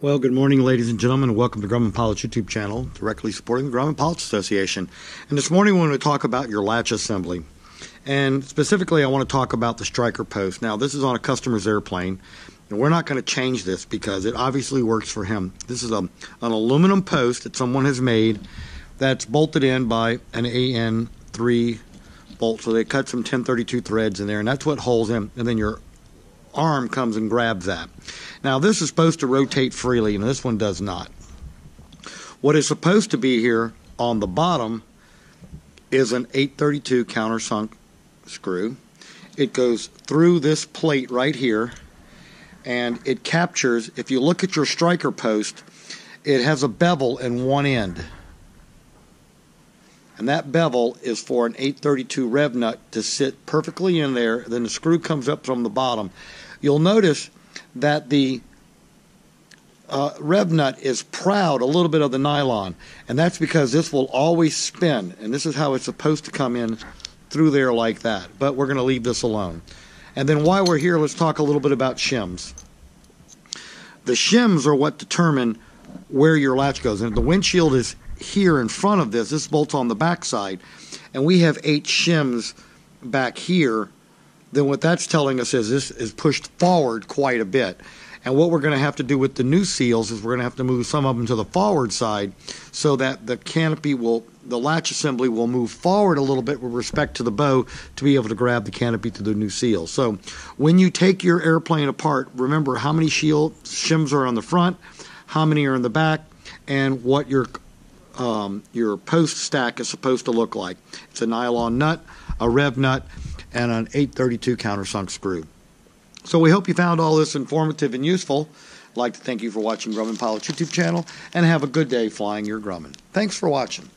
Well, good morning, ladies and gentlemen, and welcome to Grumman Pilots YouTube channel, directly supporting the Grumman Pilots Association. And this morning we're going to talk about your latch assembly. And specifically, I want to talk about the striker post. Now, this is on a customer's airplane, and we're not going to change this because it obviously works for him. This is a, an aluminum post that someone has made that's bolted in by an AN3 bolt. So they cut some 1032 threads in there, and that's what holds him. And then your arm comes and grabs that. Now, this is supposed to rotate freely, and this one does not. What is supposed to be here on the bottom is an 832 countersunk screw. It goes through this plate right here, and it captures, if you look at your striker post, it has a bevel in one end. And that bevel is for an 832 rivnut to sit perfectly in there. Then the screw comes up from the bottom. You'll notice that the uh, rivnut is proud a little bit of the nylon, and that's because this will always spin, and this is how it's supposed to come in through there like that. But we're going to leave this alone. And then while we're here, let's talk a little bit about shims. The shims are what determine where your latch goes, and the windshield is here in front of this. This bolts on the back side, and we have eight shims back here then what that's telling us is this is pushed forward quite a bit. And what we're going to have to do with the new seals is we're going to have to move some of them to the forward side so that the canopy will, the latch assembly will move forward a little bit with respect to the bow to be able to grab the canopy to the new seal. So when you take your airplane apart, remember how many shield shims are on the front, how many are in the back, and what your um, your post stack is supposed to look like. It's a nylon nut, a rivnut, and an 832 countersunk screw. So we hope you found all this informative and useful. I'd like to thank you for watching Grumman Pilots YouTube channel and have a good day flying your Grumman. Thanks for watching.